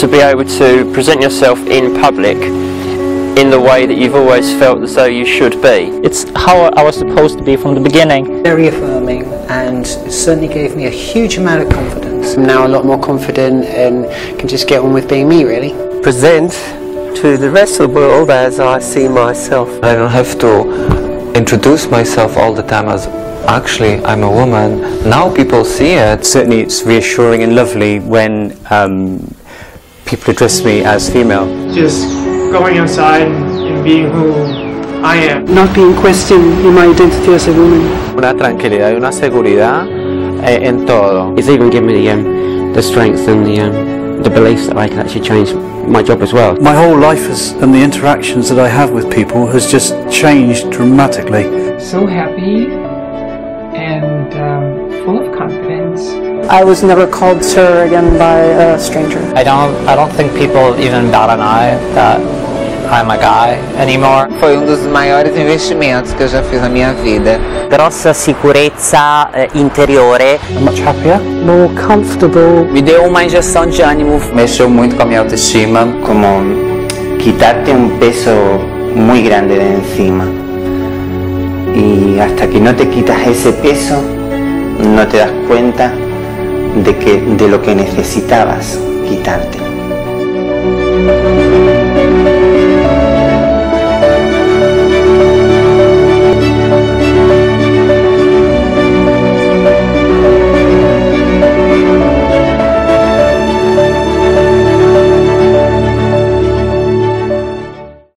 to be able to present yourself in public in the way that you've always felt as though you should be. It's how I was supposed to be from the beginning. Very affirming and certainly gave me a huge amount of confidence. I'm now a lot more confident and can just get on with being me really. Present to the rest of the world as I see myself. I don't have to introduce myself all the time as actually I'm a woman. Now people see it. Certainly it's reassuring and lovely when um, people address me as female. Just going outside and being who I am. Not being questioned in my identity as a woman. Una tranquilidad y una seguridad eh, en todo. It's even given me the, um, the strength and the, um, the beliefs that I can actually change my job as well. My whole life has, and the interactions that I have with people has just changed dramatically. So happy and um, full of confidence. I was never called sir again by a stranger. I don't, I don't think people even bat an eye that I'm a guy anymore. Foi um dos maiores investimentos que eu já fiz na minha vida. Grossa sicurezza eh, interiore. I'm much happier. More comfortable. Me deu uma injeção de ânimo. Mexeu muito com a minha autoestima. Como quitarte un peso muy grande de encima. Y hasta que no te quitas ese peso, no te das cuenta de, que, de lo que necesitabas quitártelo.